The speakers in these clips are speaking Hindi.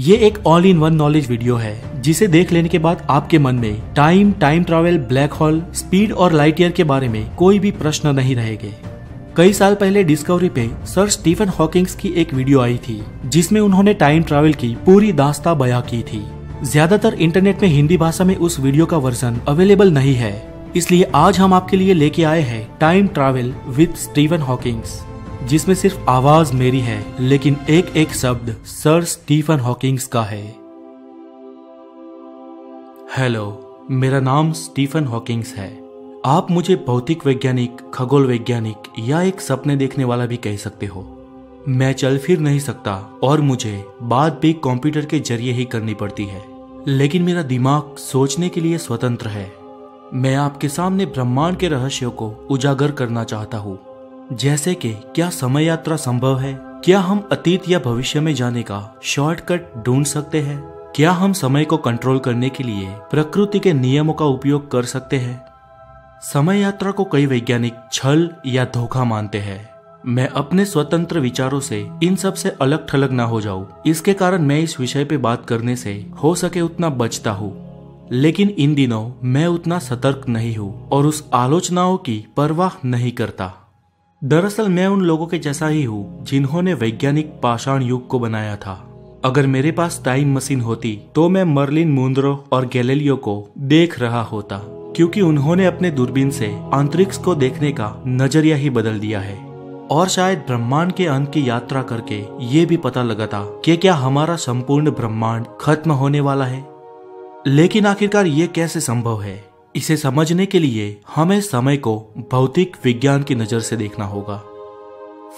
ये एक all in one knowledge video है, जिसे देख लेने के बाद आपके मन में time time travel black hole speed और लाइट ईयर के बारे में कोई भी प्रश्न नहीं रहेंगे। कई साल पहले डिस्कवरी पे सर स्टीफन हॉकिंग्स की एक वीडियो आई थी, जिसमें उन्होंने टाइम ट्रैवल की पूरी दास्ता बयां की थी। ज़्यादातर इंटरनेट में हिंदी भाषा में उस वीडियो का वर्जन अवेलेबल नहीं है, इसलिए आज हम आपके लिए लेके आए हैं time travel with Stephen Hawkings जिसमें सिर्फ़ आवाज़ मेरी है, लेकिन एक एक शब्द सर स्टीफन हॉकिंग्स का है। हेलो, मेरा नाम स्टीफन हॉकिंग्स है। आप मुझे भौतिक वैज्ञानिक, खगोल वैज्ञानिक या एक सपने देखने वाला भी कह सकते हो। मैं चल फिर नहीं सकता और मुझे बात भी कंप्यूटर के ज़रिए ही करनी पड़ती है। लेकिन मेरा दिमाग सोचने के लिए स्वतंत्र है। मैं आपके सामने ब्रह्मांड के रहस्यों को उजागर करना चाहता हूँ। जैसे कि क्या समय यात्रा संभव है? क्या हम अतीत या भविष्य में जाने का शॉर्टकट ढूंढ सकते हैं? क्या हम समय को कंट्रोल करने के लिए प्रकृति के नियमों का उपयोग कर सकते हैं? समय यात्रा को कई वैज्ञानिक छल या धोखा मानते हैं। मैं अपने स्वतंत्र विचारों से इन सबसे अलग थलग ना हो जाऊँ। इसके कारण मैं इस विषय पे बात करने से हो सके उतना बचता हूँ। लेकिन इन दिनों मैं उतना सतर्क नहीं हूँ और उस आलोचनाओं की परवाह नहीं करता। दरअसल मैं उन लोगों के जैसा ही हूँ, जिन्होंने वैज्ञानिक पाषाण युग को बनाया था। अगर मेरे पास टाइम मशीन होती तो मैं मर्लिन मुंद्रो और गैलेलियो को देख रहा होता, क्योंकि उन्होंने अपने दूरबीन से अंतरिक्ष को देखने का नज़रिया ही बदल दिया है। और शायद ब्रह्मांड के अंत की यात्रा करके ये भी पता लगा था कि क्या हमारा संपूर्ण ब्रह्मांड खत्म होने वाला है। लेकिन आखिरकार ये कैसे संभव है? इसे समझने के लिए हमें समय को भौतिक विज्ञान की नज़र से देखना होगा।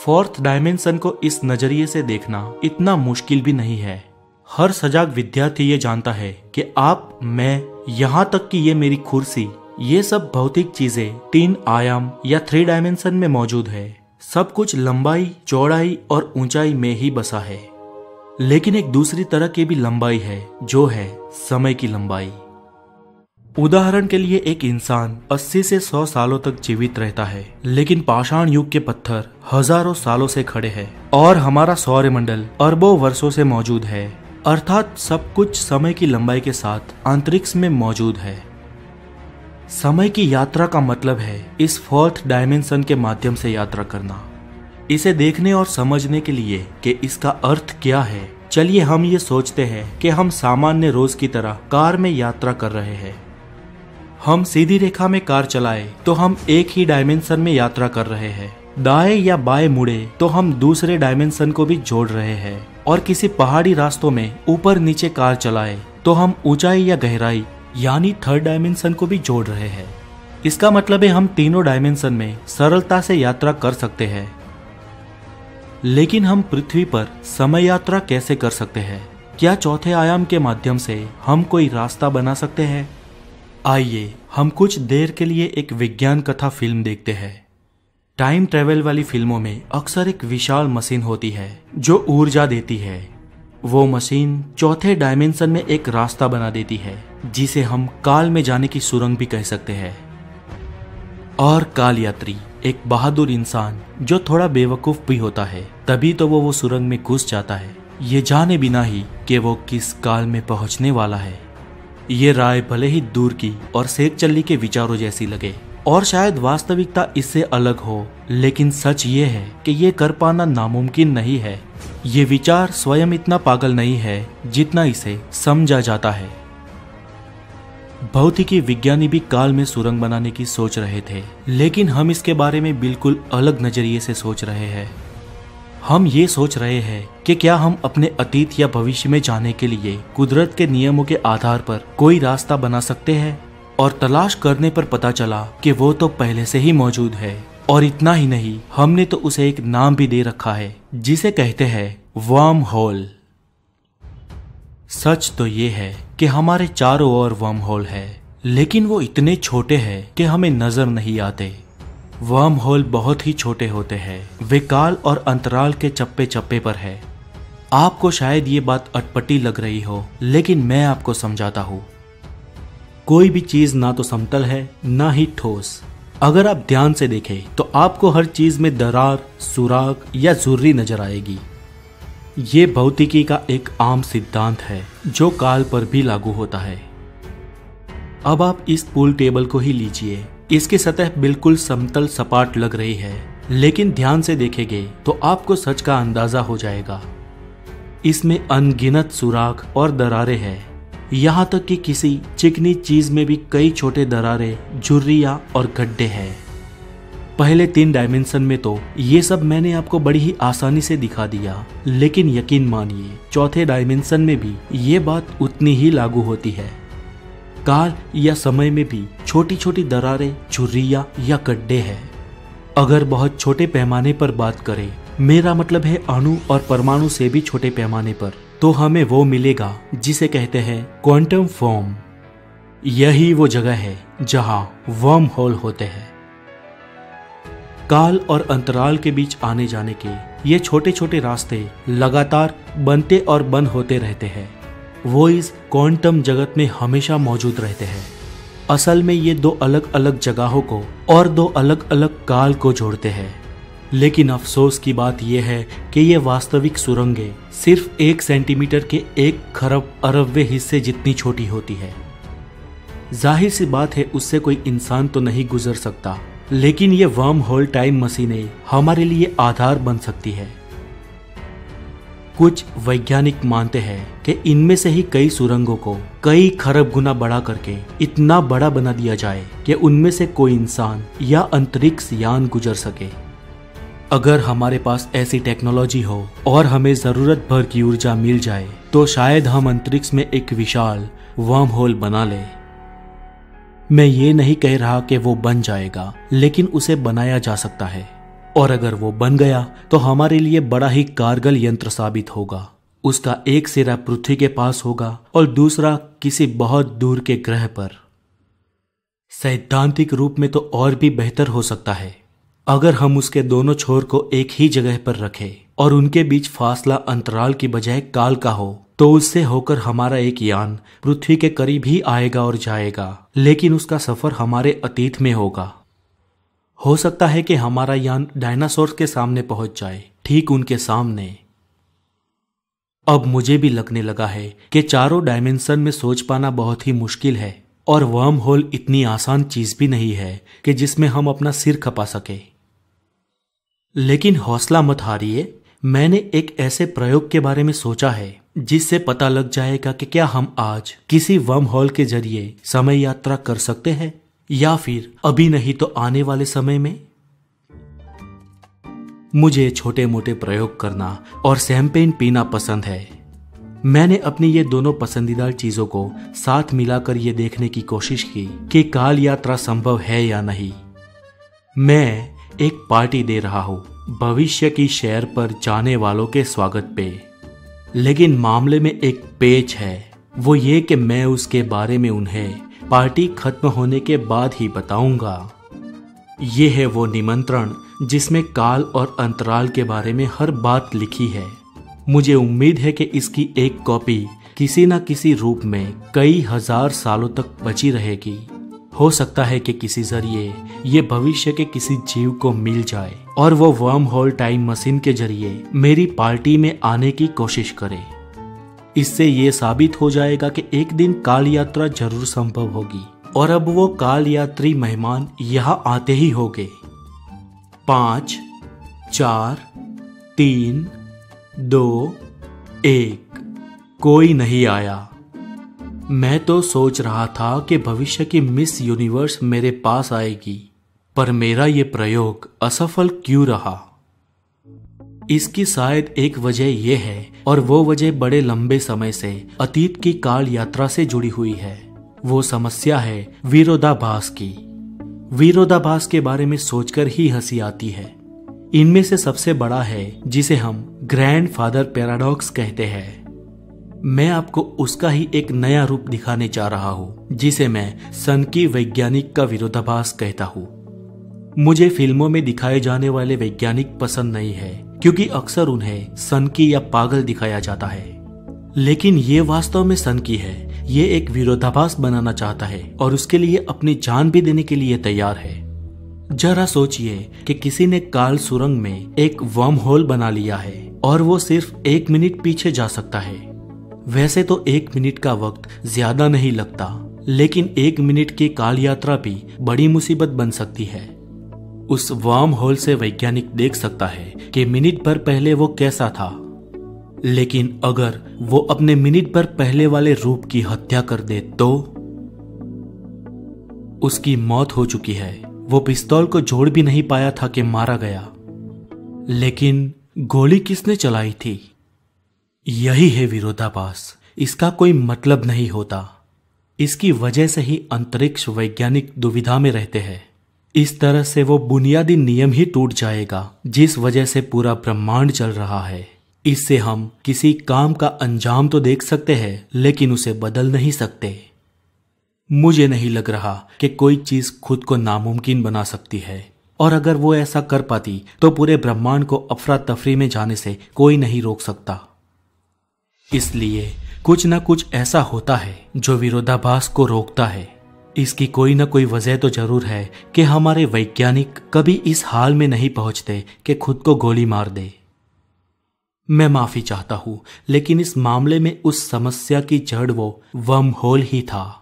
फोर्थ डायमेंशन को इस नज़रिए से देखना इतना मुश्किल भी नहीं है। हर सजाग विद्यार्थी ये जानता है कि आप, मैं, यहाँ तक कि ये मेरी कुर्सी ये सब भौतिक चीज़ें तीन आयाम या थ्री डायमेंशन में मौजूद है। सब कुछ लंबाई, चौड़ाई और ऊंचाई में ही बसा है। लेकिन एक दूसरी तरह की भी लंबाई है, जो है समय की लंबाई। उदाहरण के लिए एक इंसान 80 से 100 सालों तक जीवित रहता है, लेकिन पाषाण युग के पत्थर हज़ारों सालों से खड़े हैं और हमारा सौर मंडल अरबों वर्षों से मौजूद है, अर्थात सब कुछ समय की लंबाई के साथ अंतरिक्ष में मौजूद है। समय की यात्रा का मतलब है इस फोर्थ डायमेंशन के माध्यम से यात्रा करना। इसे देखने और समझने के लिए कि इसका अर्थ क्या है। चलिए हम ये सोचते हैं कि हम सामान्य रोज की तरह कार में यात्रा कर रहे हैं। हम सीधी रेखा में कार चलाए तो हम एक ही डायमेंशन में यात्रा कर रहे हैं। दाएँ या बाएँ मुड़े तो हम दूसरे डायमेंशन को भी जोड़ रहे हैं। और किसी पहाड़ी रास्तों में ऊपर नीचे कार चलाए तो हम ऊंचाई या गहराई, यानी थर्ड डायमेंशन को भी जोड़ रहे हैं। इसका मतलब है हम तीनों डायमेंशन में सरलता से यात्रा कर सकते हैं। लेकिन हम पृथ्वी पर समय यात्रा कैसे कर सकते हैं? क्या चौथे आयाम के माध्यम से हम कोई रास्ता बना सकते हैं? आइए, हम कुछ देर के लिए एक विज्ञान कथा फ़िल्म देखते हैं। टाइम ट्रेवल वाली फ़िल्मों में अक्सर एक विशाल मशीन होती है, जो ऊर्जा देती है। वो मशीन चौथे डायमेंशन में एक रास्ता बना देती है, जिसे हम काल में जाने की सुरंग भी कह सकते हैं। और काल यात्री एक बहादुर इंसान, जो थोड़ा बेवकूफ़ भी होता है, तभी तो वो वो सुरंग में घुस जाता है। ये जाने बिना ही कि वो किस काल में पहुँचने वाला है। ये राय भले ही दूर की और सेक चल्ली के विचारों जैसी लगे, और शायद वास्तविकता इससे अलग हो, लेकिन सच ये है कि ये कर पाना नामुमकिन नहीं है। ये विचार स्वयं इतना पागल नहीं है जितना इसे समझा जाता है। भौतिकी विज्ञानी भी काल में सुरंग बनाने की सोच रहे थे, लेकिन हम इसके बारे में बिल्कुल अलग नज़रिए से सोच रहे हैं। हम ये सोच रहे हैं कि क्या हम अपने अतीत या भविष्य में जाने के लिए कुदरत के नियमों के आधार पर कोई रास्ता बना सकते हैं? और तलाश करने पर पता चला कि वो तो पहले से ही मौजूद है। और इतना ही नहीं, हमने तो उसे एक नाम भी दे रखा है, जिसे कहते हैं वर्म होल सच तो ये है कि हमारे चारों ओर वर्म होल है, लेकिन वो इतने छोटे हैं कि हमें नज़र नहीं आते। वर्म होल बहुत ही छोटे होते हैं। वे काल और अंतराल के चप्पे चप्पे पर है। आपको शायद ये बात अटपटी लग रही हो, लेकिन मैं आपको समझाता हूँ। कोई भी चीज़ ना तो समतल है, ना ही ठोस। अगर आप ध्यान से देखें तो आपको हर चीज़ में दरार, सुराग या जुर्री नज़र आएगी। ये भौतिकी का एक आम सिद्धांत है, जो काल पर भी लागू होता है। अब आप इस पूल टेबल को ही लीजिए। इसकी सतह बिल्कुल समतल सपाट लग रही है, लेकिन ध्यान से देखेंगे तो आपको सच का अंदाज़ा हो जाएगा। इसमें अनगिनत सुराख और दरारें हैं। यहाँ तक कि किसी चिकनी चीज़ में भी कई छोटे दरारें, झुर्रियाँ और गड्ढे हैं। पहले तीन डायमेंशन में तो ये सब मैंने आपको बड़ी ही आसानी से दिखा दिया, लेकिन यकीन मानिए, चौथे डायमेंशन में भी ये बात उतनी ही लागू होती है। काल या समय में भी छोटी छोटी दरारें झुर्रिया या गड्ढे हैं। अगर बहुत छोटे पैमाने पर बात करें, मेरा मतलब है अणु और परमाणु से भी छोटे पैमाने पर। तो हमें वो मिलेगा जिसे कहते हैं क्वांटम फॉर्म यही वो जगह है जहाँ वर्म होल होते हैं। काल और अंतराल के बीच आने जाने के ये छोटे छोटे रास्ते लगातार बनते और बंद होते रहते हैं। वो इस क्वांटम जगत में हमेशा मौजूद रहते हैं। असल में ये दो अलग अलग जगहों को और दो अलग अलग काल को जोड़ते हैं। लेकिन अफसोस की बात यह है कि ये वास्तविक सुरंगें सिर्फ़ एक सेंटीमीटर के एक खरब अरबवे हिस्से जितनी छोटी होती है। ज़ाहिर सी बात है, उससे कोई इंसान तो नहीं गुजर सकता, लेकिन ये वर्म होल टाइम मशीनें हमारे लिए आधार बन सकती है। कुछ वैज्ञानिक मानते हैं कि इनमें से ही कई सुरंगों को कई खरब गुना बड़ा करके इतना बड़ा बना दिया जाए कि उनमें से कोई इंसान या अंतरिक्ष यान गुजर सके। अगर हमारे पास ऐसी टेक्नोलॉजी हो और हमें ज़रूरत भर की ऊर्जा मिल जाए तो शायद हम अंतरिक्ष में एक विशाल वर्म होल बना ले। मैं ये नहीं कह रहा कि वो बन जाएगा, लेकिन उसे बनाया जा सकता है। और अगर वो बन गया तो हमारे लिए बड़ा ही कारगर यंत्र साबित होगा। उसका एक सिरा पृथ्वी के पास होगा और दूसरा किसी बहुत दूर के ग्रह पर। सैद्धांतिक रूप में तो और भी बेहतर हो सकता है। अगर हम उसके दोनों छोर को एक ही जगह पर रखें और उनके बीच फासला अंतराल की बजाय काल का हो तो उससे होकर हमारा एक यान पृथ्वी के करीब ही आएगा और जाएगा, लेकिन उसका सफ़र हमारे अतीत में होगा। हो सकता है कि हमारा यान डायनासोर के सामने पहुँच जाए, ठीक उनके सामने। अब मुझे भी लगने लगा है कि चारों डायमेंशन में सोच पाना बहुत ही मुश्किल है, और वर्म होल इतनी आसान चीज़ भी नहीं है कि जिसमें हम अपना सिर खपा सके। लेकिन हौसला मत हारिए, मैंने एक ऐसे प्रयोग के बारे में सोचा है, जिससे पता लग जाएगा कि क्या हम आज किसी वर्म हॉल के ज़रिए समय यात्रा कर सकते हैं। या फिर अभी नहीं तो आने वाले समय में? मुझे छोटे मोटे प्रयोग करना और शैंपेन पीना पसंद है। मैंने अपनी ये दोनों पसंदीदा चीज़ों को साथ मिलाकर ये देखने की कोशिश की कि काल यात्रा संभव है या नहीं। मैं एक पार्टी दे रहा हूँ, भविष्य की शहर पर जाने वालों के स्वागत पे। लेकिन मामले में एक पेच है, वो ये कि मैं उसके बारे में उन्हें पार्टी खत्म होने के बाद ही बताऊँगा। ये है वो निमंत्रण जिसमें काल और अंतराल के बारे में हर बात लिखी है। मुझे उम्मीद है कि इसकी एक कॉपी किसी न किसी रूप में कई हज़ार सालों तक बची रहेगी। हो सकता है कि किसी ज़रिए ये भविष्य के किसी जीव को मिल जाए और वो वर्म होल टाइम मशीन के ज़रिए मेरी पार्टी में आने की कोशिश करे। इससे ये साबित हो जाएगा कि एक दिन काल यात्रा ज़रूर संभव होगी। और अब वो काल यात्री मेहमान यहाँ आते ही होंगे। पाँच, चार, तीन, दो, एक। कोई नहीं आया। मैं तो सोच रहा था कि भविष्य की मिस यूनिवर्स मेरे पास आएगी, पर मेरा ये प्रयोग असफल क्यों रहा? इसकी शायद एक वजह यह है और वो वजह बड़े लंबे समय से अतीत की काल यात्रा से जुड़ी हुई है। वो समस्या है विरोधाभास की। विरोधाभास के बारे में सोचकर ही हँसी आती है। इनमें से सबसे बड़ा है जिसे हम ग्रैंड फादर पैराडॉक्स कहते हैं। मैं आपको उसका ही एक नया रूप दिखाने जा रहा हूँ, जिसे मैं सन की वैज्ञानिक का विरोधाभास कहता हूँ। मुझे फ़िल्मों में दिखाए जाने वाले वैज्ञानिक पसंद नहीं है। क्योंकि अक्सर उन्हें सन की या पागल दिखाया जाता है। लेकिन ये वास्तव में सन की है। ये एक विरोधाभास बनाना चाहता है और उसके लिए अपनी जान भी देने के लिए तैयार है। जरा सोचिए कि किसी ने काल सुरंग में एक वर्म होल बना लिया है और वो सिर्फ़ एक मिनट पीछे जा सकता है। वैसे तो एक मिनट का वक्त ज़्यादा नहीं लगता, लेकिन एक मिनट की काल यात्रा भी बड़ी मुसीबत बन सकती है। उस वार्म होल से वैज्ञानिक देख सकता है कि मिनट भर पहले वो कैसा था। लेकिन अगर वो अपने मिनट भर पहले वाले रूप की हत्या कर दे तो? उसकी मौत हो चुकी है। वो पिस्तौल को जोड़ भी नहीं पाया था कि मारा गया। लेकिन गोली किसने चलाई थी? यही है विरोधाभास। इसका कोई मतलब नहीं होता। इसकी वजह से ही अंतरिक्ष वैज्ञानिक दुविधा में रहते हैं। इस तरह से वो बुनियादी नियम ही टूट जाएगा, जिस वजह से पूरा ब्रह्मांड चल रहा है। इससे हम किसी काम का अंजाम तो देख सकते हैं, लेकिन उसे बदल नहीं सकते। मुझे नहीं लग रहा कि कोई चीज़ खुद को नामुमकिन बना सकती है। और अगर वो ऐसा कर पाती तो पूरे ब्रह्मांड को अफरा तफरी में जाने से कोई नहीं रोक सकता। इसलिए कुछ ना कुछ ऐसा होता है, जो विरोधाभास को रोकता है। इसकी कोई ना कोई वजह तो ज़रूर है कि हमारे वैज्ञानिक कभी इस हाल में नहीं पहुँचते कि खुद को गोली मार दे। मैं माफ़ी चाहता हूँ, लेकिन इस मामले में उस समस्या की जड़ वो वर्म होल ही था।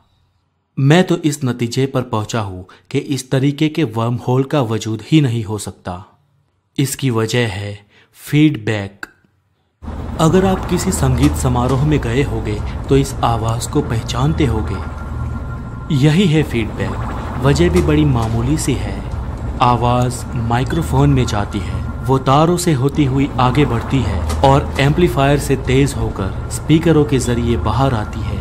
मैं तो इस नतीजे पर पहुँचा हूँ कि इस तरीके के वर्म होल का वजूद ही नहीं हो सकता। इसकी वजह है फीडबैक। अगर आप किसी संगीत समारोह में गए होगे तो इस आवाज़ को पहचानते होगे। यही है फीडबैक वजह भी बड़ी मामूली सी है। आवाज़ माइक्रोफोन में जाती है। वो तारों से होती हुई आगे बढ़ती है और एम्पलीफायर से तेज होकर स्पीकरों के ज़रिए बाहर आती है।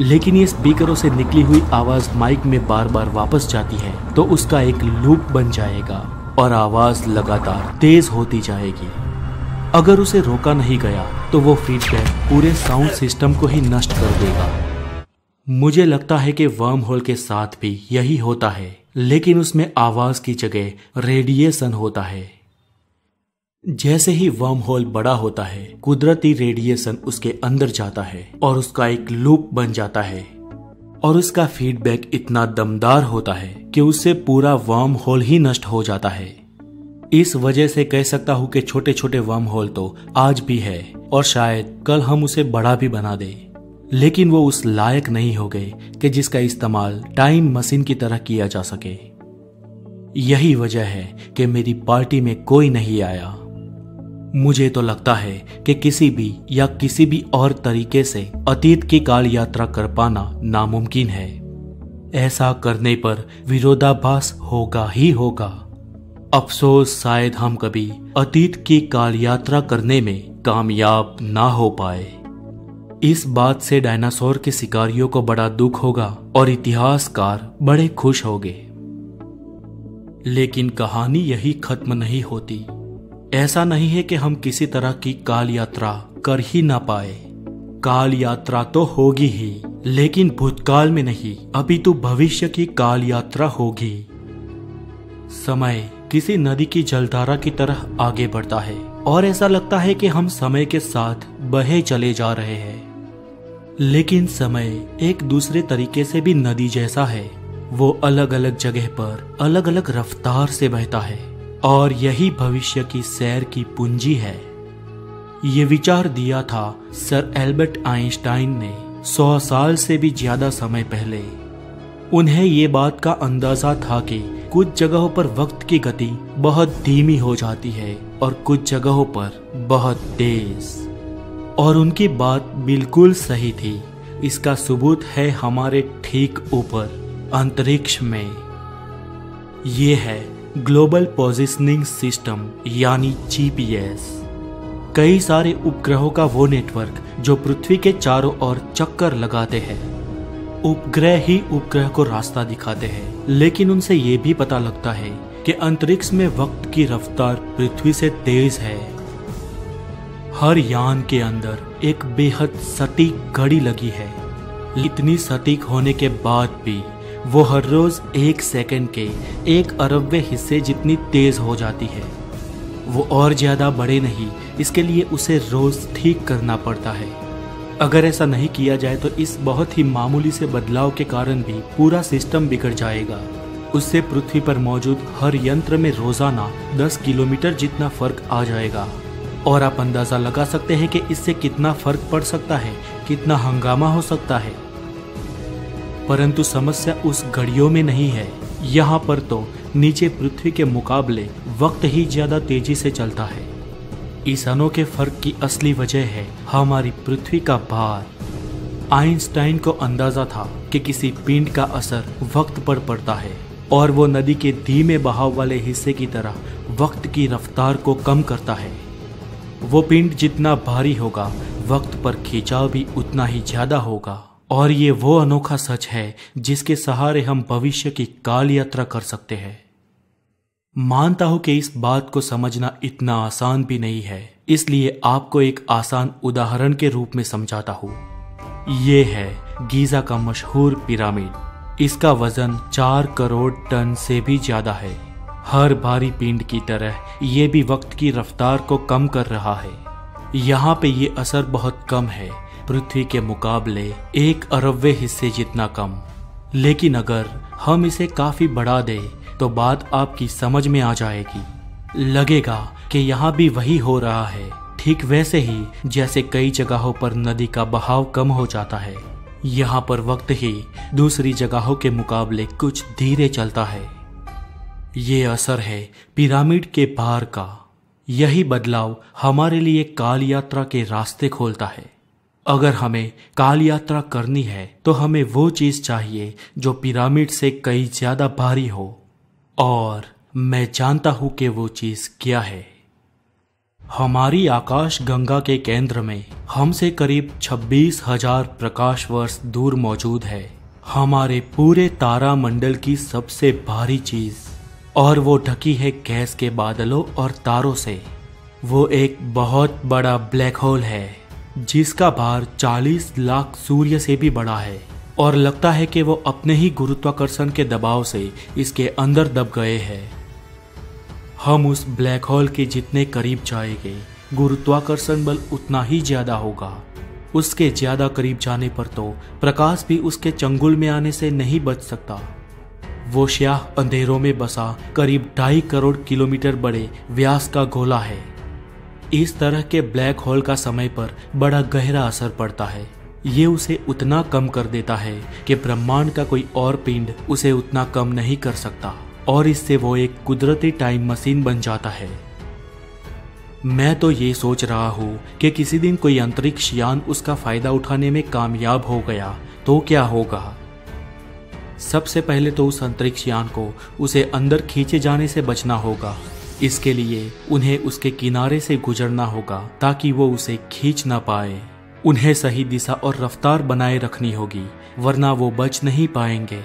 लेकिन ये स्पीकरों से निकली हुई आवाज़ माइक में बार बार वापस जाती है तो उसका एक लूप बन जाएगा और आवाज़ लगातार तेज होती जाएगी। अगर उसे रोका नहीं गया तो वो फीडबैक पूरे साउंड सिस्टम को ही नष्ट कर देगा। मुझे लगता है कि वर्म होल के साथ भी यही होता है, लेकिन उसमें आवाज़ की जगह रेडिएशन होता है। जैसे ही वर्म होल बड़ा होता है, कुदरती रेडिएशन उसके अंदर जाता है और उसका एक लूप बन जाता है। और उसका फीडबैक इतना दमदार होता है कि उससे पूरा वर्म होल ही नष्ट हो जाता है। इस वजह से कह सकता हूँ कि छोटे छोटे वर्म होल तो आज भी है और शायद कल हम उसे बड़ा भी बना दे। लेकिन वो उस लायक नहीं हो गए कि जिसका इस्तेमाल टाइम मशीन की तरह किया जा सके। यही वजह है कि मेरी पार्टी में कोई नहीं आया। मुझे तो लगता है कि किसी भी या किसी भी और तरीके से अतीत की काल यात्रा कर पाना नामुमकिन है। ऐसा करने पर विरोधाभास होगा ही होगा। अफसोस शायद हम कभी अतीत की काल यात्रा करने में कामयाब ना हो पाए। इस बात से डायनासोर के शिकारियों को बड़ा दुख होगा और इतिहासकार बड़े खुश होंगे। लेकिन कहानी यही खत्म नहीं होती। ऐसा नहीं है कि हम किसी तरह की काल यात्रा कर ही ना पाए। काल यात्रा तो होगी ही, लेकिन भूतकाल में नहीं, अभी तो भविष्य की काल यात्रा होगी। समय किसी नदी की जलधारा की तरह आगे बढ़ता है, और ऐसा लगता है कि हम समय के साथ बहे चले जा रहे हैं। लेकिन समय एक दूसरे तरीके से भी नदी जैसा है। वो अलग अलग जगह पर अलग अलग रफ्तार से बहता है और यही भविष्य की सैर की पूंजी है। ये विचार दिया था सर एल्बर्ट आइंस्टाइन ने सौ साल से भी ज़्यादा समय पहले। उन्हें ये बात का अंदाज़ा था कि कुछ जगहों पर वक्त की गति बहुत धीमी हो जाती है और कुछ जगहों पर बहुत तेज। और उनकी बात बिल्कुल सही थी। इसका सबूत है हमारे ठीक ऊपर, अंतरिक्ष में। ये है ग्लोबल पोजिशनिंग सिस्टम यानी जीपीएस कई सारे उपग्रहों का वो नेटवर्क जो पृथ्वी के चारों ओर चक्कर लगाते हैं। उपग्रह ही उपग्रह को रास्ता दिखाते हैं। लेकिन उनसे ये भी पता लगता है कि अंतरिक्ष में वक्त की रफ्तार पृथ्वी से तेज है। हर यान के अंदर एक बेहद सटीक घड़ी लगी है। इतनी सटीक होने के बाद भी वो हर रोज एक सेकंड के एक अरबवे हिस्से जितनी तेज हो जाती है। वो और ज़्यादा बड़े नहीं, इसके लिए उसे रोज ठीक करना पड़ता है। अगर ऐसा नहीं किया जाए तो इस बहुत ही मामूली से बदलाव के कारण भी पूरा सिस्टम बिगड़ जाएगा। उससे पृथ्वी पर मौजूद हर यंत्र में रोज़ाना 10 किलोमीटर जितना फ़र्क आ जाएगा। और आप अंदाज़ा लगा सकते हैं कि इससे कितना फ़र्क पड़ सकता है, कितना हंगामा हो सकता है। परंतु समस्या उस घड़ियों में नहीं है। यहाँ पर तो नीचे पृथ्वी के मुकाबले वक्त ही ज़्यादा तेज़ी से चलता है। इस अनोखे फ़र्क की असली वजह है हमारी पृथ्वी का भार। आइंस्टाइन को अंदाज़ा था कि किसी पिंड का असर वक्त पर पड़ता है और वो नदी के धीमे बहाव वाले हिस्से की तरह वक्त की रफ्तार को कम करता है। वो पिंड जितना भारी होगा, वक्त पर खिंचाव भी उतना ही ज़्यादा होगा। और ये वो अनोखा सच है, जिसके सहारे हम भविष्य की काल यात्रा कर सकते हैं। मानता हूँ कि इस बात को समझना इतना आसान भी नहीं है, इसलिए आपको एक आसान उदाहरण के रूप में समझाता हूँ। ये है गीजा का मशहूर पिरामिड। इसका वज़न चार करोड़ टन से भी ज़्यादा है। हर भारी पिंड की तरह ये भी वक्त की रफ्तार को कम कर रहा है। यहाँ पे ये असर बहुत कम है। पृथ्वी के मुकाबले एक अरबवे हिस्से जितना कम। लेकिन अगर हम इसे काफ़ी बढ़ा दें तो बात आपकी समझ में आ जाएगी। लगेगा कि यहाँ भी वही हो रहा है। ठीक वैसे ही जैसे कई जगहों पर नदी का बहाव कम हो जाता है। यहाँ पर वक्त ही दूसरी जगहों के मुकाबले कुछ धीरे चलता है। ये असर है पिरामिड के भार का। यही बदलाव हमारे लिए काल यात्रा के रास्ते खोलता है। अगर हमें काल यात्रा करनी है तो हमें वो चीज़ चाहिए जो पिरामिड से कई ज़्यादा भारी हो। और मैं जानता हूँ कि वो चीज़ क्या है। हमारी आकाश गंगा के केंद्र में हमसे करीब छब्बीस हज़ार प्रकाश वर्ष दूर मौजूद है। हमारे पूरे तारा मंडल की सबसे भारी चीज़ और वो ढकी है गैस के बादलों और तारों से। वो एक बहुत बड़ा ब्लैक होल है, जिसका भार 40 लाख सूर्य से भी बड़ा है, और लगता है कि वो अपने ही गुरुत्वाकर्षण के दबाव से इसके अंदर दब गए हैं। हम उस ब्लैक होल के जितने करीब जाएँगे, गुरुत्वाकर्षण बल उतना ही ज़्यादा होगा। उसके ज़्यादा करीब जाने पर तो प्रकाश भी उसके चंगुल में आने से नहीं बच सकता। वो श्याह अंधेरों में बसा करीब ढाई करोड़ किलोमीटर बड़े व्यास का गोला है। इस तरह के ब्लैक होल का समय पर बड़ा गहरा असर पड़ता है। ये उसे उतना कम कर देता है कि ब्रह्मांड का कोई और पिंड उसे उतना कम नहीं कर सकता और इससे वो एक कुदरती टाइम मशीन बन जाता है। मैं तो ये सोच रहा हूँ कि किसी दिन कोई अंतरिक्ष यान उसका फ़ायदा उठाने में कामयाब हो गया तो क्या होगा? सबसे पहले तो उस अंतरिक्ष यान को उसे अंदर खींचे जाने से बचना होगा। इसके लिए उन्हें उसके किनारे से गुजरना होगा, ताकि वो उसे खींच ना पाए। उन्हें सही दिशा और रफ्तार बनाए रखनी होगी, वरना वो बच नहीं पाएँगे।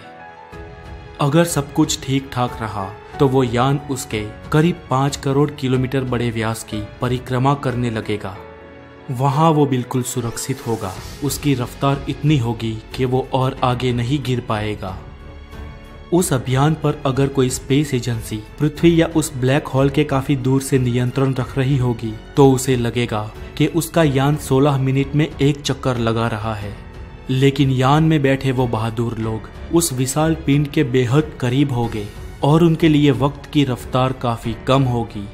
अगर सब कुछ ठीक ठाक रहा तो वो यान उसके करीब पाँच करोड़ किलोमीटर बड़े व्यास की परिक्रमा करने लगेगा। वहाँ वो बिल्कुल सुरक्षित होगा, उसकी रफ्तार इतनी होगी कि वो और आगे नहीं गिर पाएगा। उस अभियान पर अगर कोई स्पेस एजेंसी पृथ्वी या उस ब्लैक होल के काफ़ी दूर से नियंत्रण रख रही होगी तो उसे लगेगा कि उसका यान 16 मिनट में एक चक्कर लगा रहा है। लेकिन यान में बैठे वो बहादुर लोग उस विशाल पिंड के बेहद करीब हो गए और उनके लिए वक्त की रफ्तार काफ़ी कम होगी।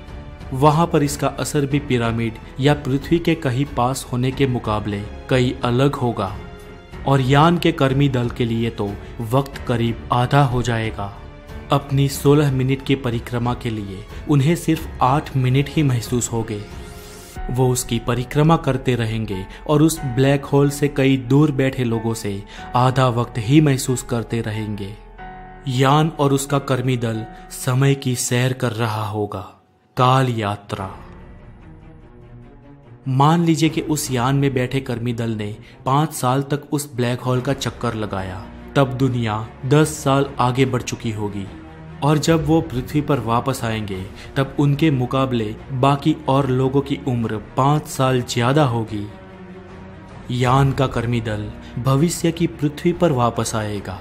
वहाँ पर इसका असर भी पिरामिड या पृथ्वी के कहीं पास होने के मुकाबले कई अलग होगा। और यान के कर्मी दल के लिए तो वक्त करीब आधा हो जाएगा। अपनी 16 मिनट की परिक्रमा के लिए उन्हें सिर्फ़ 8 मिनट ही महसूस हो गए वो उसकी परिक्रमा करते रहेंगे और उस ब्लैक होल से कई दूर बैठे लोगों से आधा वक्त ही महसूस करते रहेंगे। यान और उसका कर्मी दल समय की सैर कर रहा होगा। काल यात्रा मान लीजिए कि उस यान में बैठे कर्मी दल ने पाँच साल तक उस ब्लैक होल का चक्कर लगाया, तब दुनिया दस साल आगे बढ़ चुकी होगी। और जब वो पृथ्वी पर वापस आएँगे, तब उनके मुकाबले बाकी और लोगों की उम्र पाँच साल ज़्यादा होगी। यान का कर्मी दल भविष्य की पृथ्वी पर वापस आएगा।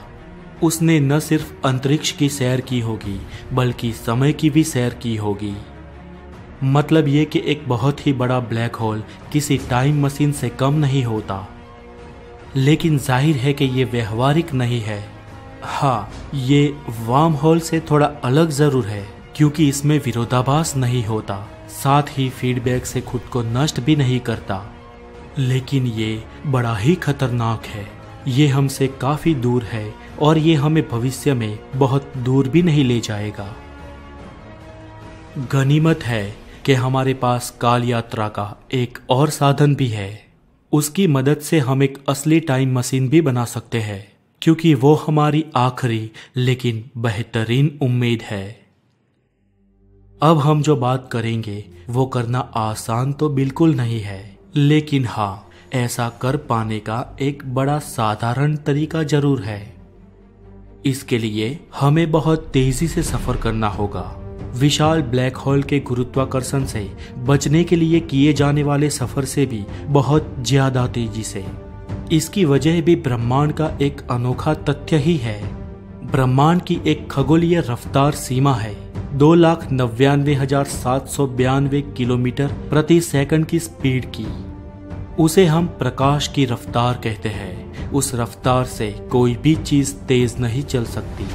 उसने न सिर्फ़ अंतरिक्ष की सैर की होगी, बल्कि समय की भी सैर की होगी। मतलब ये कि एक बहुत ही बड़ा ब्लैक होल किसी टाइम मशीन से कम नहीं होता। लेकिन ज़ाहिर है कि ये व्यवहारिक नहीं है। हाँ ये वार्म होल से थोड़ा अलग ज़रूर है, क्योंकि इसमें विरोधाभास नहीं होता, साथ ही फीडबैक से खुद को नष्ट भी नहीं करता। लेकिन ये बड़ा ही खतरनाक है। ये हमसे काफ़ी दूर है और ये हमें भविष्य में बहुत दूर भी नहीं ले जाएगा। गनीमत है कि हमारे पास काल यात्रा का एक और साधन भी है। उसकी मदद से हम एक असली टाइम मशीन भी बना सकते हैं, क्योंकि वो हमारी आखिरी, लेकिन बेहतरीन उम्मीद है। अब हम जो बात करेंगे, वो करना आसान तो बिल्कुल नहीं है, लेकिन हाँ ऐसा कर पाने का एक बड़ा साधारण तरीका ज़रूर है। इसके लिए हमें बहुत तेज़ी से सफ़र करना होगा। विशाल ब्लैक होल के गुरुत्वाकर्षण से बचने के लिए किए जाने वाले सफ़र से भी बहुत ज़्यादा तेज़ी से। इसकी वजह भी ब्रह्मांड का एक अनोखा तथ्य ही है। ब्रह्मांड की एक खगोलीय रफ्तार सीमा है। दो लाख नव्यानवे हज़ार सात सौ बयानवे किलोमीटर प्रति सेकंड की स्पीड की। उसे हम प्रकाश की रफ्तार कहते हैं। उस रफ्तार से कोई भी चीज़ तेज नहीं चल सकती।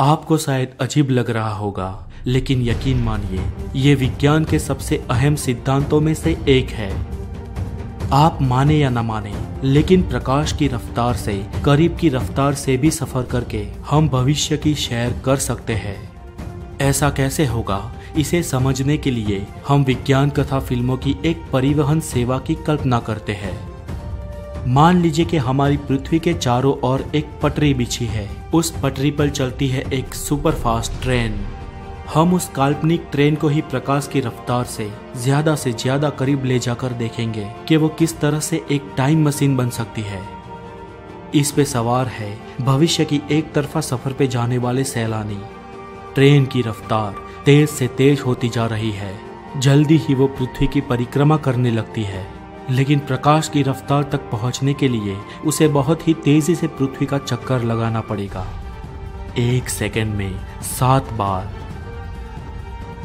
आपको शायद अजीब लग रहा होगा लेकिन यकीन मानिए, ये विज्ञान के सबसे अहम सिद्धांतों में से एक है। आप माने या न माने, लेकिन प्रकाश की रफ्तार से, करीब की रफ्तार से भी सफ़र करके, हम भविष्य की शैर कर सकते हैं। ऐसा कैसे होगा? इसे समझने के लिए, हम विज्ञान कथा फ़िल्मों की एक परिवहन सेवा की कल्पना करते हैं। मान लीजिए कि हमारी पृथ्वी के चारों ओर एक पटरी बिछी है। उस पटरी पर चलती है एक सुपरफास्ट ट्रेन। हम उस काल्पनिक ट्रेन को ही प्रकाश की रफ्तार से ज़्यादा से ज़्यादा करीब ले जाकर देखेंगे कि वो किस तरह से एक टाइम मशीन बन सकती है। इस पे सवार है भविष्य की एक तरफा सफ़र पे जाने वाले सैलानी। ट्रेन की रफ्तार तेज से तेज होती जा रही है। जल्दी ही वो पृथ्वी की परिक्रमा करने लगती है। लेकिन प्रकाश की रफ्तार तक पहुँचने के लिए उसे बहुत ही तेज़ी से पृथ्वी का चक्कर लगाना पड़ेगा। एक सेकंड में सात बार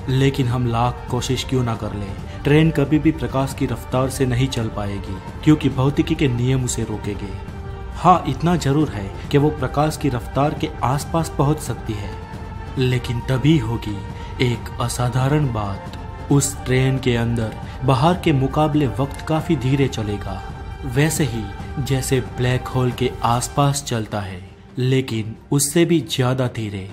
लेकिन हम लाख कोशिश क्यों ना कर ले? ट्रेन कभी भी प्रकाश की रफ्तार से नहीं चल पाएगी, क्योंकि भौतिकी के नियम उसे रोकेंगे। हाँ इतना ज़रूर है कि वो प्रकाश की रफ्तार के आसपास पहुँच सकती है। लेकिन तभी होगी एक असाधारण बात। उस ट्रेन के अंदर बाहर के मुकाबले वक्त काफ़ी धीरे चलेगा। वैसे ही जैसे ब्लैक होल के आसपास चलता है, लेकिन उससे भी ज़्यादा धीरे।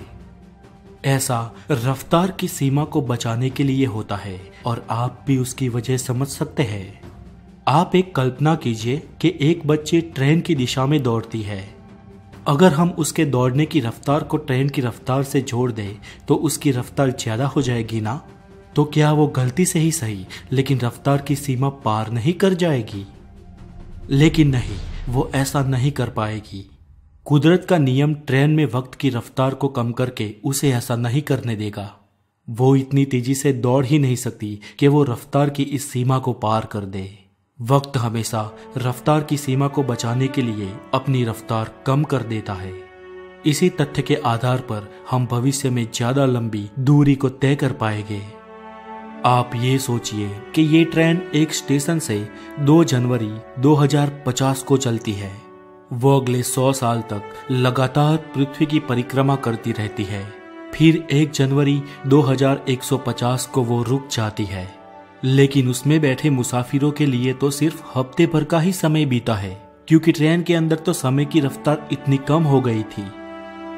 ऐसा रफ्तार की सीमा को बचाने के लिए होता है और आप भी उसकी वजह समझ सकते हैं। आप एक कल्पना कीजिए कि एक बच्चे ट्रेन की दिशा में दौड़ती है। अगर हम उसके दौड़ने की रफ्तार को ट्रेन की रफ्तार से जोड़ दें तो उसकी रफ्तार ज़्यादा हो जाएगी ना? तो क्या वो गलती से ही सही, लेकिन रफ्तार की सीमा पार नहीं कर जाएगी? लेकिन नहीं, वो ऐसा नहीं कर पाएगी। कुदरत का नियम ट्रेन में वक्त की रफ्तार को कम करके उसे ऐसा नहीं करने देगा। वो इतनी तेज़ी से दौड़ ही नहीं सकती कि वो रफ्तार की इस सीमा को पार कर दे। वक्त हमेशा रफ्तार की सीमा को बचाने के लिए अपनी रफ्तार कम कर देता है। इसी तथ्य के आधार पर हम भविष्य में ज़्यादा लंबी दूरी को तय कर पाएँगे। आप ये सोचिए कि ये ट्रेन एक स्टेशन से 2 जनवरी 2050 को चलती है। वो अगले सौ साल तक लगातार पृथ्वी की परिक्रमा करती रहती है। फिर 1 जनवरी 2150 को वो रुक जाती है। लेकिन उसमें बैठे मुसाफिरों के लिए तो सिर्फ़ हफ़्ते भर का ही समय बीता है, क्योंकि ट्रेन के अंदर तो समय की रफ्तार इतनी कम हो गई थी।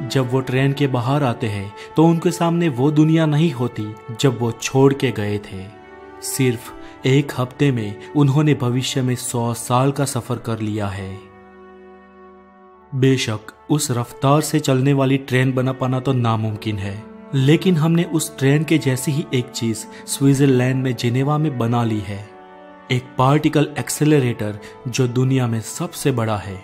जब वो ट्रेन के बाहर आते हैं तो उनके सामने वो दुनिया नहीं होती जब वो छोड़ के गए थे। सिर्फ़ एक हफ़्ते में उन्होंने भविष्य में सौ साल का सफ़र कर लिया है। बेशक, उस रफ्तार से चलने वाली ट्रेन बना पाना तो नामुमकिन है। लेकिन हमने उस ट्रेन के जैसी ही एक चीज़ स्विट्जरलैंड में जिनेवा में बना ली है। एक पार्टिकल एक्सेलरेटर जो दुनिया में सबसे बड़ा है।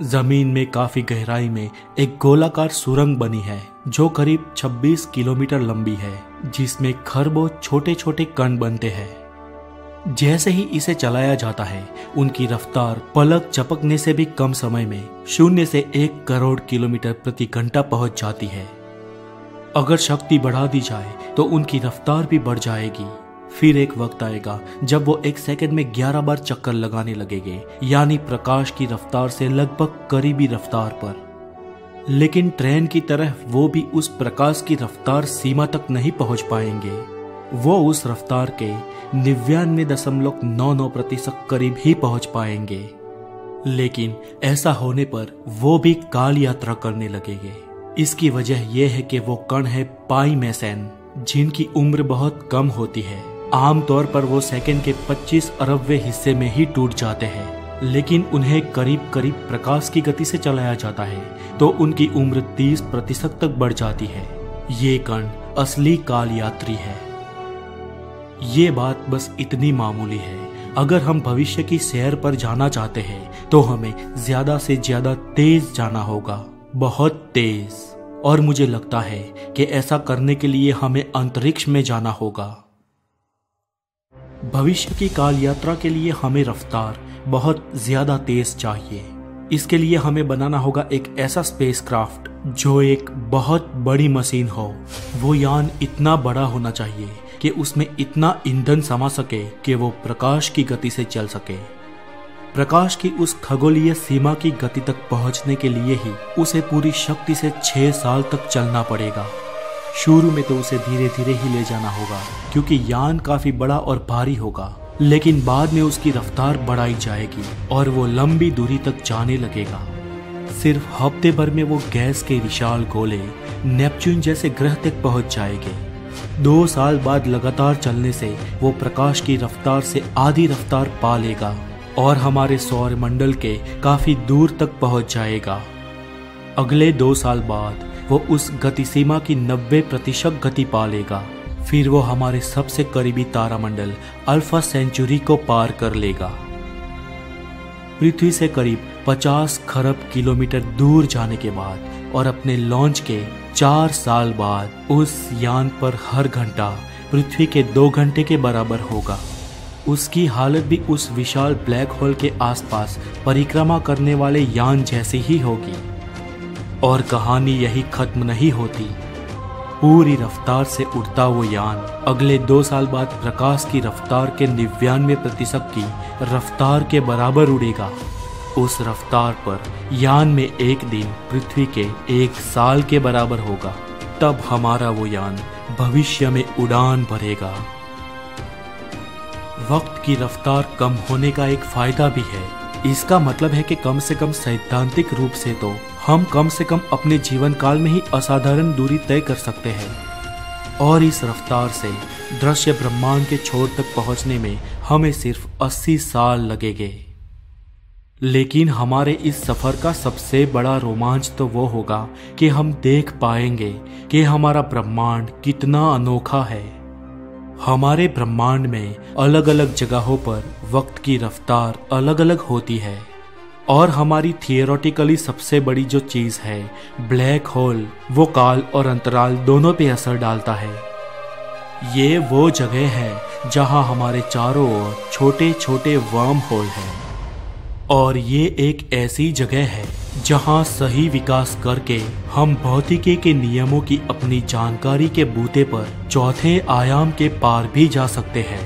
ज़मीन में काफ़ी गहराई में एक गोलाकार सुरंग बनी है, जो करीब 26 किलोमीटर लंबी है, जिसमें खरबों छोटे छोटे कण बनते हैं। जैसे ही इसे चलाया जाता है, उनकी रफ्तार पलक चपकने से भी कम समय में शून्य से एक करोड़ किलोमीटर प्रति घंटा पहुँच जाती है। अगर शक्ति बढ़ा दी जाए तो उनकी रफ्तार भी बढ़ जाएगी। फिर एक वक्त आएगा, जब वो एक सेकंड में 11 बार चक्कर लगाने लगेंगे, यानी प्रकाश की रफ्तार से लगभग करीबी रफ्तार पर। लेकिन ट्रेन की तरह वो भी उस प्रकाश की रफ्तार सीमा तक नहीं पहुँच पाएँगे। वो उस रफ्तार के निन्यानवे दशमलव नौ नौ प्रतिशत करीब ही पहुँच पाएँगे। लेकिन ऐसा होने पर वो भी काल यात्रा करने लगेंगे। इसकी वजह यह है कि वो कण है पाई मैसेन जिनकी उम्र बहुत कम होती है। आमतौर पर वो सेकंड के 25 अरबवे हिस्से में ही टूट जाते हैं, लेकिन उन्हें करीब करीब प्रकाश की गति से चलाया जाता है तो उनकी उम्र 30 प्रतिशत तक बढ़ जाती है। ये कण असली काल यात्री है। ये बात बस इतनी मामूली है। अगर हम भविष्य की सैर पर जाना चाहते हैं तो हमें ज़्यादा से ज़्यादा तेज जाना होगा, बहुत तेज। और मुझे लगता है कि ऐसा करने के लिए हमें अंतरिक्ष में जाना होगा। भविष्य की काल यात्रा के लिए हमें रफ्तार बहुत ज़्यादा तेज चाहिए। इसके लिए हमें बनाना होगा एक ऐसा स्पेसक्राफ्ट जो एक बहुत बड़ी मशीन हो। वो यान इतना बड़ा होना चाहिए कि उसमें इतना ईंधन समा सके कि वो प्रकाश की गति से चल सके। प्रकाश की उस खगोलीय सीमा की गति तक पहुँचने के लिए ही उसे पूरी शक्ति से छह साल तक चलना पड़ेगा। शुरू में तो उसे धीरे धीरे ही ले जाना होगा, क्योंकि यान काफ़ी बड़ा और भारी होगा, लेकिन बाद में उसकी रफ्तार बढ़ाई जाएगी और वो लंबी दूरी तक जाने लगेगा। सिर्फ़ हफ़्ते भर में वो गैस के विशाल गोले नेपच्यून जैसे ग्रह तक पहुँच जाएँगे। दो साल बाद लगातार चलने से वो प्रकाश की रफ्तार से आधी रफ्तार पा लेगा और हमारे सौर मंडल के काफ़ी दूर तक पहुँच जाएगा। अगले दो साल बाद वो उस गति सीमा की 90 प्रतिशत गति पा लेगा। फिर वो हमारे सबसे करीबी तारामंडल अल्फ़ा सेंचुरी को पार कर लेगा। पृथ्वी से करीब 50 खरब किलोमीटर दूर जाने के बाद और अपने लॉन्च के चार साल बाद उस यान पर हर घंटा, पृथ्वी के दो घंटे के बराबर होगा। उसकी हालत भी उस विशाल ब्लैक होल के आसपास परिक्रमा करने वाले यान जैसी ही होगी। और कहानी यही खत्म नहीं होती। पूरी रफ्तार से उड़ता वो यान। अगले दो साल बाद प्रकाश की रफ्तार के निन्यानवे प्रतिशत की रफ्तार के बराबर उड़ेगा। उस रफ्तार पर यान में एक दिन पृथ्वी के एक साल के बराबर होगा। तब हमारा वो यान भविष्य में उड़ान भरेगा। वक्त की रफ्तार कम होने का एक फ़ायदा भी है। इसका मतलब है कि कम से कम सैद्धांतिक रूप से तो हम कम से कम अपने जीवन काल में ही असाधारण दूरी तय कर सकते हैं। और इस रफ्तार से दृश्य ब्रह्मांड के छोर तक पहुँचने में हमें सिर्फ़ 80 साल लगेंगे। लेकिन हमारे इस सफ़र का सबसे बड़ा रोमांच तो वो होगा कि हम देख पाएँगे कि हमारा ब्रह्मांड कितना अनोखा है। हमारे ब्रह्मांड में अलग अलग जगहों पर वक्त की रफ्तार अलग अलग होती है और हमारी थियोरटिकली सबसे बड़ी जो चीज़ है ब्लैक होल वो काल और अंतराल दोनों पे असर डालता है। ये वो जगह है जहाँ हमारे चारों ओर छोटे छोटे वर्म होल हैं। और ये एक ऐसी जगह है जहाँ सही विकास करके हम भौतिकी के नियमों की अपनी जानकारी के बूते पर चौथे आयाम के पार भी जा सकते हैं।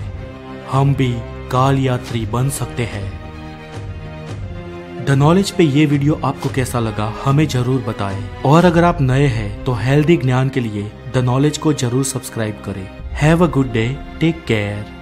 हम भी काल यात्री बन सकते हैं। द नॉलेज पे ये वीडियो आपको कैसा लगा, हमें ज़रूर बताएँ। और अगर आप नए हैं तो हेल्दी ज्ञान के लिए द नॉलेज को ज़रूर सब्सक्राइब करें। Have a good day, take care.